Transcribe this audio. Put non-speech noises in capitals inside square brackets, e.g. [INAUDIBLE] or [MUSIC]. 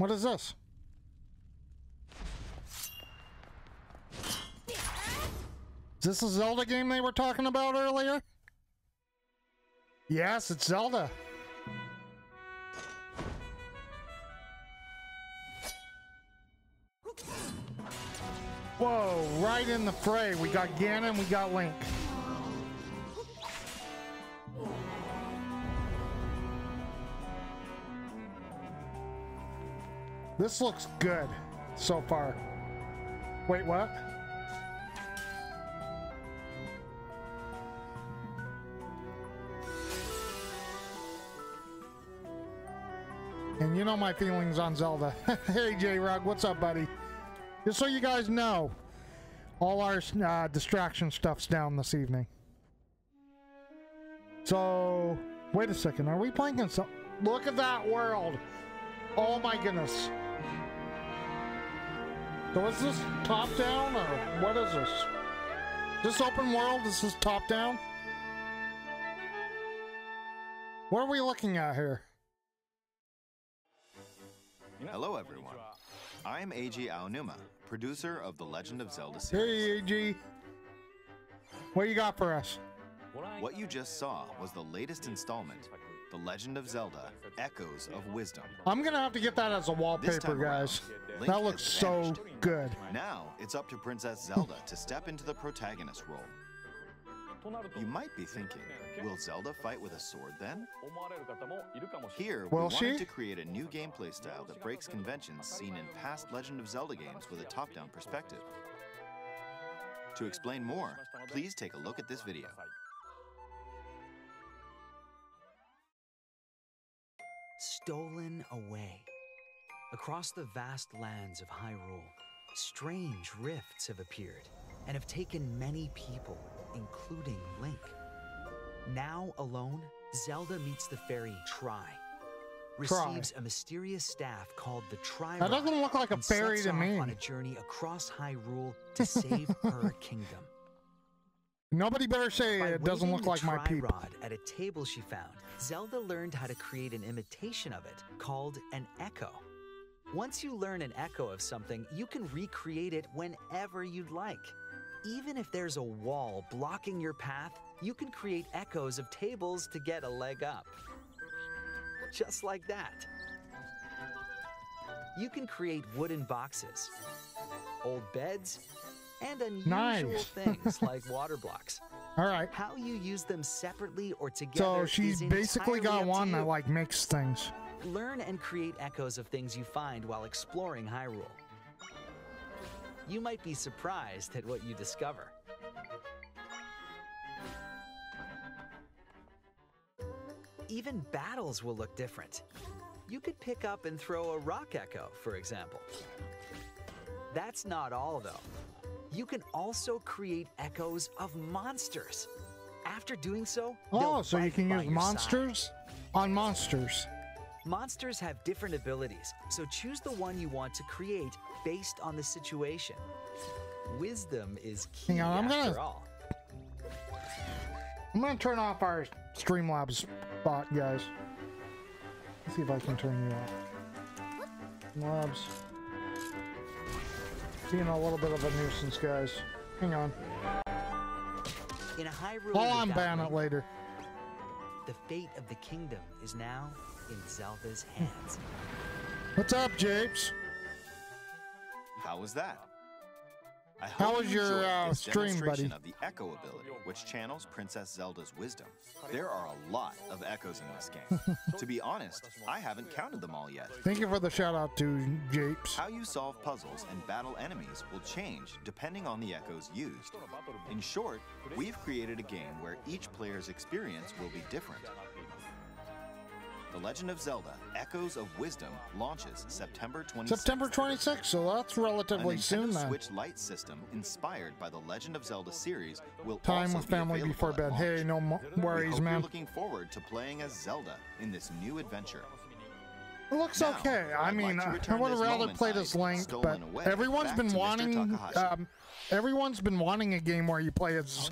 What is this? Is this a Zelda game they were talking about earlier? Yes, it's Zelda. Whoa, right in the fray. We got Ganon, we got Link. This looks good so far. Wait, what? And you know my feelings on Zelda. [LAUGHS] hey, J-Rug, what's up, buddy? Just so you guys know, all our uh, distraction stuff's down this evening. So, wait a second. Are we playing in some... Look at that world. Oh my goodness. So is this top down or what is this? This open world, this is top down? What are we looking at here? Hello, everyone. I'm Eiji Aonuma, producer of the Legend of Zelda series. Hey, AG. What you got for us? What you just saw was the latest installment, The Legend of Zelda Echoes of Wisdom. I'm gonna have to get that as a wallpaper, time around, guys. That looks so vanished. good. Now it's up to Princess Zelda to step into the protagonist role. You might be thinking, will Zelda fight with a sword then? Here, we Will wanted she? to create a new gameplay style that breaks conventions seen in past Legend of Zelda games with a top-down perspective. To explain more, please take a look at this video. Stolen away. Across the vast lands of Hyrule, strange rifts have appeared and have taken many people, including Link. Now alone, Zelda meets the fairy Tri. Receives a mysterious staff called the Tri. That doesn't look like a and fairy to me. on a journey across Hyrule to save [LAUGHS] her kingdom. Nobody better say By it doesn't look like my peep. Tri-Rod at a table she found, Zelda learned how to create an imitation of it called an echo. Once you learn an echo of something, you can recreate it whenever you'd like. Even if there's a wall blocking your path, you can create echoes of tables to get a leg up. Just like that. You can create wooden boxes, old beds, and unusual Nice. things [LAUGHS] like water blocks. All right. How you use them separately or together. So she's basically got one that like makes things. Learn and create echoes of things you find while exploring Hyrule. You might be surprised at what you discover. Even battles will look different. You could pick up and throw a rock echo, for example. That's not all, though. You can also create echoes of monsters. After doing so, Oh, so you can use your side. monsters on monsters. Monsters have different abilities, so choose the one you want to create based on the situation. Wisdom is key Hang on, I'm after gonna- all. I'm gonna turn off our Streamlabs spot, guys. Let's see if I can turn you off. Labs. Being a little bit of a nuisance, guys. Hang on. In a Hyrule I'll without unban it later. the fate of the kingdom is now in Zelda's hands. What's up, Japes? How was that? I How was you your, uh, stream, buddy? of the Echo ability, which channels Princess Zelda's wisdom. There are a lot of echoes in this game. [LAUGHS] to be honest, I haven't counted them all yet. Thank you for the shout out to Japes. How you solve puzzles and battle enemies will change depending on the echoes used. In short, we've created a game where each player's experience will be different. The Legend of Zelda Echoes of Wisdom launches September 26th. September 26th, so that's relatively Nintendo soon then. Switch Lite system inspired by the Legend of Zelda series will Time also with family available before bed. Hey, no mo- We worries, hope man. You're looking forward to playing as Zelda in this new adventure. It looks Now, okay. I mean, like uh, [LAUGHS] I would have rather moment played as Link, but stolen away everyone's back been wanting. Um, everyone's been wanting a game where you play as